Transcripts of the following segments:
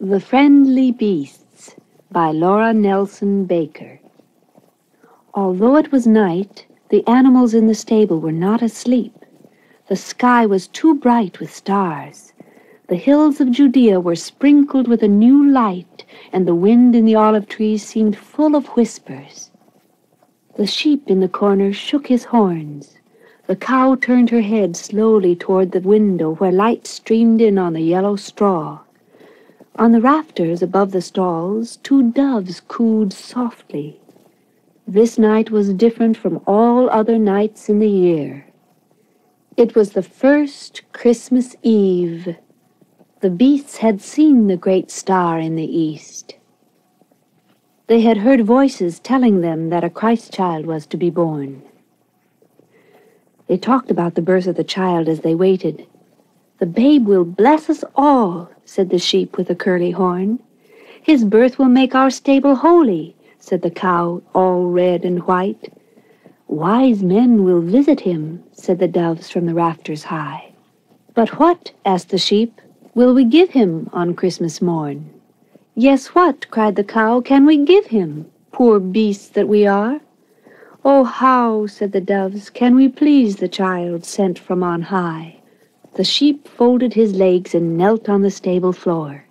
The Friendly Beasts by Laura Nelson Baker. Although it was night, the animals in the stable were not asleep. The sky was too bright with stars. The hills of Judea were sprinkled with a new light, and the wind in the olive trees seemed full of whispers. The sheep in the corner shook his horns. The cow turned her head slowly toward the window where light streamed in on the yellow straw. On the rafters above the stalls, two doves cooed softly. This night was different from all other nights in the year. It was the first Christmas Eve. The beasts had seen the great star in the east. They had heard voices telling them that a Christ child was to be born. They talked about the birth of the child as they waited. The babe will bless us all, said the sheep with a curly horn. His birth will make our stable holy, said the cow, all red and white. Wise men will visit him, said the doves from the rafters high. But what, asked the sheep, will we give him on Christmas morn? Yes, what, cried the cow, can we give him, poor beasts that we are? Oh, how, said the doves, can we please the child sent from on high? The sheep folded his legs and knelt on the stable floor.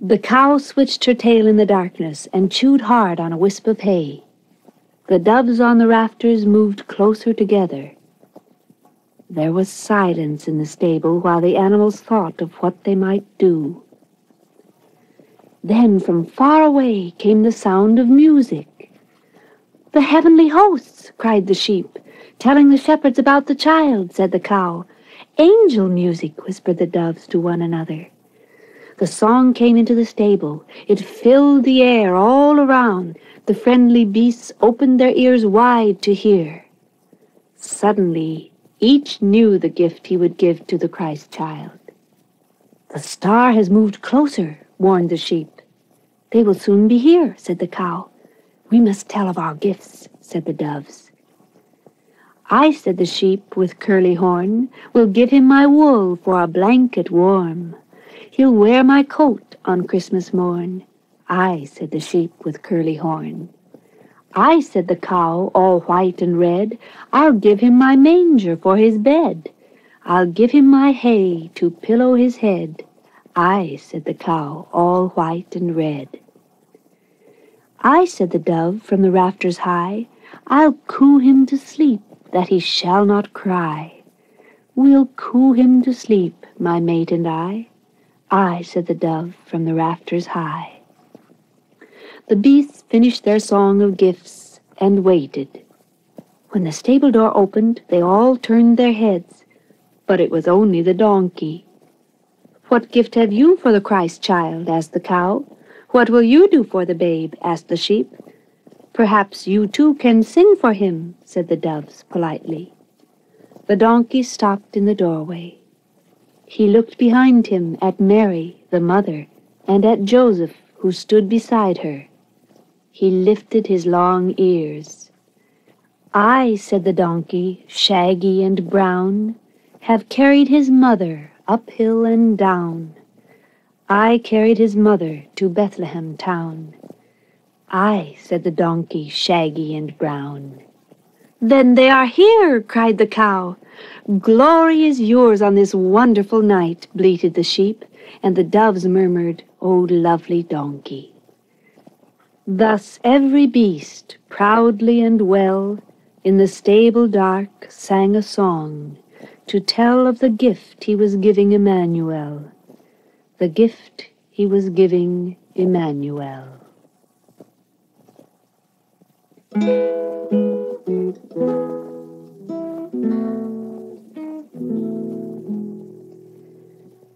The cow switched her tail in the darkness and chewed hard on a wisp of hay. The doves on the rafters moved closer together. There was silence in the stable while the animals thought of what they might do. Then from far away came the sound of music. The heavenly hosts, cried the sheep, telling the shepherds about the child, said the cow. Angel music, whispered the doves to one another. The song came into the stable. It filled the air all around. The friendly beasts opened their ears wide to hear. Suddenly, each knew the gift he would give to the Christ child. The star has moved closer, warned the sheep. They will soon be here, said the cow. We must tell of our gifts, said the doves. I, said the sheep with curly horn, will give him my wool for a blanket warm. He'll wear my coat on Christmas morn. I, said the sheep with curly horn. I, said the cow, all white and red, I'll give him my manger for his bed. I'll give him my hay to pillow his head. I, said the cow, all white and red. I, said the dove from the rafters high, I'll coo him to sleep that he shall not cry. We'll coo him to sleep, my mate and I. I, said the dove from the rafters high. The beasts finished their song of gifts and waited. When the stable door opened, they all turned their heads, but it was only the donkey. What gift have you for the Christ child? asked the cow. What will you do for the babe? asked the sheep. Perhaps you too can sing for him, said the doves politely. The donkey stopped in the doorway. He looked behind him at Mary, the mother, and at Joseph, who stood beside her. He lifted his long ears. I, said the donkey, shaggy and brown, have carried his mother up hill and down. I carried his mother to Bethlehem town. I, said the donkey, shaggy and brown. Then they are here, cried the cow. Glory is yours on this wonderful night, bleated the sheep, and the doves murmured, O lovely donkey. Thus every beast, proudly and well, in the stable dark sang a song, to tell of the gift he was giving Emmanuel, the gift he was giving Emmanuel.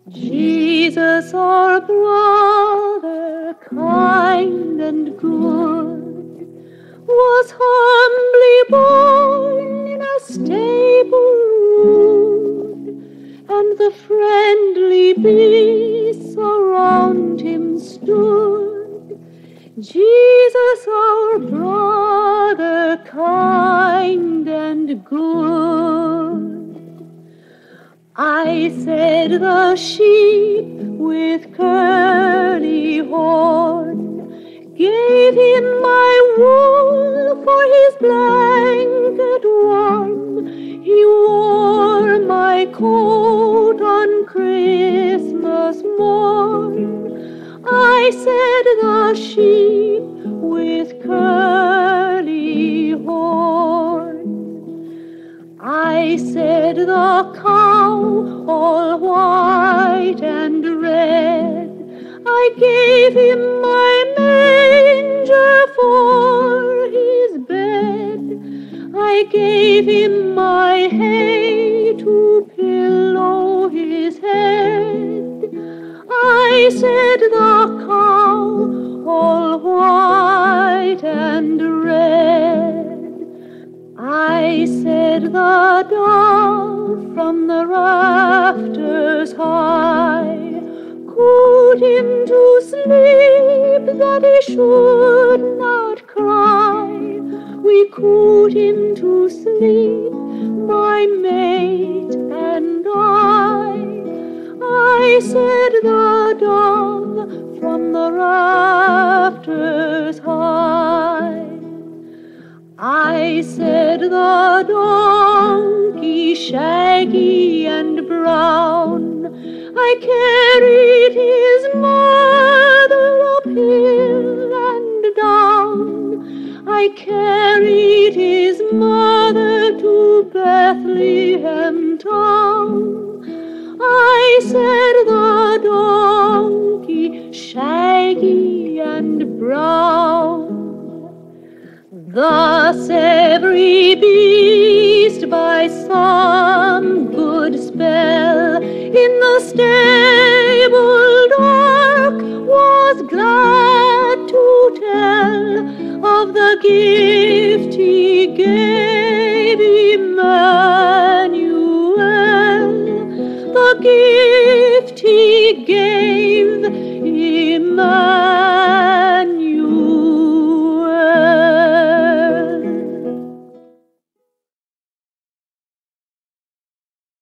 Jesus, our brother, kind and good, was humbly born in a stable rude, and the friendly beasts around him stood. Jesus, our brother, kind and good. I said the sheep with courage gave him my wool for his blanket warm. He wore my coat on Christmas morn. I said the sheep with curly horns. I said the cow all white and red. I gave him my manger for his bed. I gave him my hay to said the cow all white and red. I said the dove from the rafters high could him to sleep that he should not cry. We cooed him to sleep, the rafters high. I said the donkey shaggy and brown. I carried his mother up hill and down. I carried his mother to Bethlehem town. I said the shaggy and brown. Thus every beast by some good spell in the stable dark was glad to tell of the gift he gave Emmanuel, the gift he gave Emmanuel.